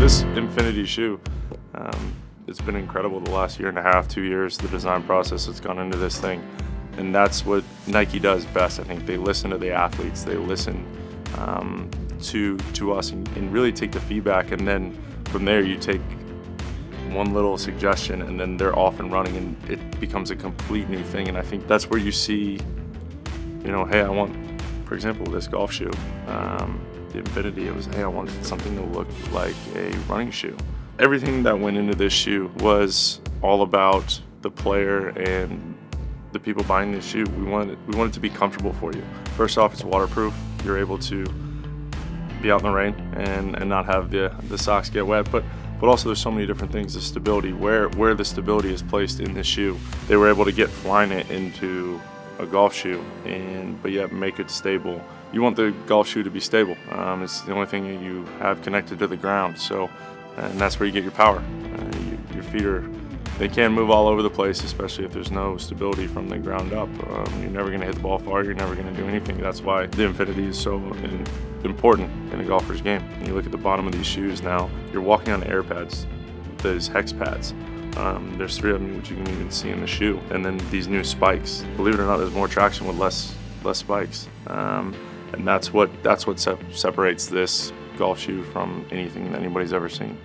This Infinity shoe, um, it's been incredible the last year and a half, two years, the design process that's gone into this thing. And that's what Nike does best. I think they listen to the athletes, they listen um, to, to us and, and really take the feedback. And then from there, you take one little suggestion and then they're off and running and it becomes a complete new thing. And I think that's where you see, you know, hey, I want, for example, this golf shoe. Um, the Infinity, it was, hey, I wanted something to look like a running shoe. Everything that went into this shoe was all about the player and the people buying this shoe. We wanted, we wanted to be comfortable for you. First off, it's waterproof. You're able to be out in the rain and, and not have the, the socks get wet. But but also there's so many different things, the stability, where, where the stability is placed in this shoe. They were able to get Flyknit into a golf shoe and but yet make it stable. You want the golf shoe to be stable. Um, it's the only thing that you have connected to the ground. So, and that's where you get your power. Uh, you, your feet are, they can move all over the place, especially if there's no stability from the ground up. Um, you're never going to hit the ball far. You're never going to do anything. That's why the Infinity is so important in a golfer's game. You look at the bottom of these shoes now. You're walking on air pads, those hex pads. Um, there's three of them which you can even see in the shoe. And then these new spikes. Believe it or not, there's more traction with less less spikes. Um, and that's what that's what separates this golf shoe from anything that anybody's ever seen.